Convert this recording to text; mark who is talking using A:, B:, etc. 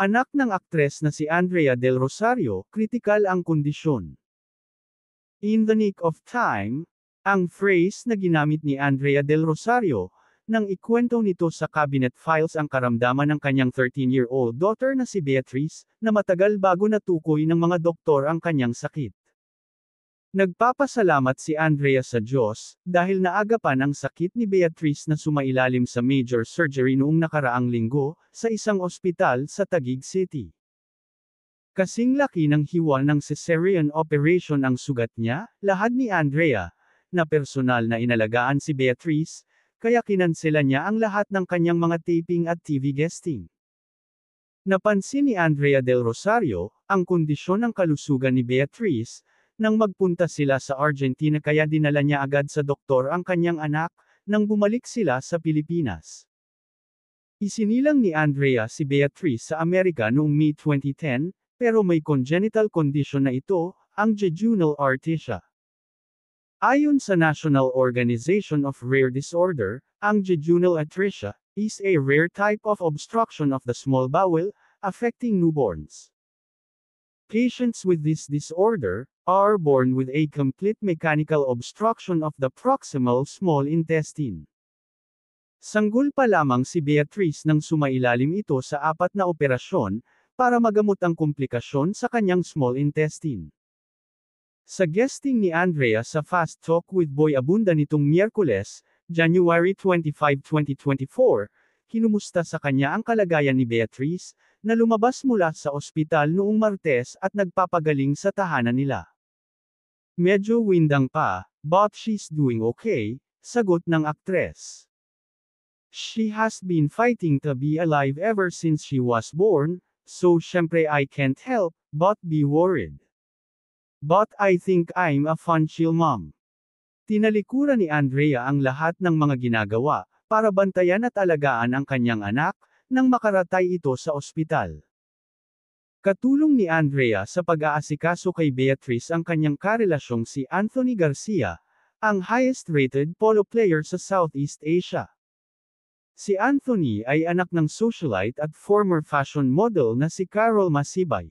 A: Anak ng aktres na si Andrea Del Rosario, kritikal ang kondisyon. In the nick of time, ang phrase na ginamit ni Andrea Del Rosario, nang ikwento nito sa cabinet files ang karamdaman ng kanyang 13-year-old daughter na si Beatrice, na matagal bago natukoy ng mga doktor ang kanyang sakit. Nagpapasalamat si Andrea sa Diyos, dahil naagapan ang sakit ni Beatrice na sumailalim sa major surgery noong nakaraang linggo, sa isang ospital sa Taguig City. Kasing laki ng hiwa ng cesarean operation ang sugat niya, lahad ni Andrea, na personal na inalagaan si Beatrice, kaya kinansela niya ang lahat ng kanyang mga taping at TV guesting. Napansin ni Andrea Del Rosario, ang kondisyon ng kalusugan ni Beatrice, nang magpunta sila sa Argentina kaya dinala niya agad sa doktor ang kanyang anak, nang bumalik sila sa Pilipinas. Isinilang ni Andrea si Beatrice sa Amerika noong May 2010, pero may congenital condition na ito, ang jejunal artesia. Ayon sa National Organization of Rare Disorder, ang jejunal atresia is a rare type of obstruction of the small bowel, affecting newborns. Patients with this disorder are born with a complete mechanical obstruction of the proximal small intestine. Sanggol pa lamang si Beatrice nang sumailalim ito sa apat na operasyon para magamot ang komplikasyon sa kanyang small intestine. Sa guesting ni Andrea sa Fast Talk with Boy Abunda nitong Miyerkules, January 25, 2024, kinumusta sa kanya ang kalagayan ni Beatrice, na lumabas mula sa ospital noong Martes at nagpapagaling sa tahanan nila. Medyo windang pa, but she's doing okay, sagot ng aktres. She has been fighting to be alive ever since she was born, so syempre I can't help but be worried. But I think I'm a fun chill mom. Tinalikuran ni Andrea ang lahat ng mga ginagawa, para bantayan at alagaan ang kanyang anak, nang makaratay ito sa ospital. Katulong ni Andrea sa pag-aasikaso kay Beatrice ang kanyang karelasyong si Anthony Garcia, ang highest-rated polo player sa Southeast Asia. Si Anthony ay anak ng socialite at former fashion model na si Carol Masibay.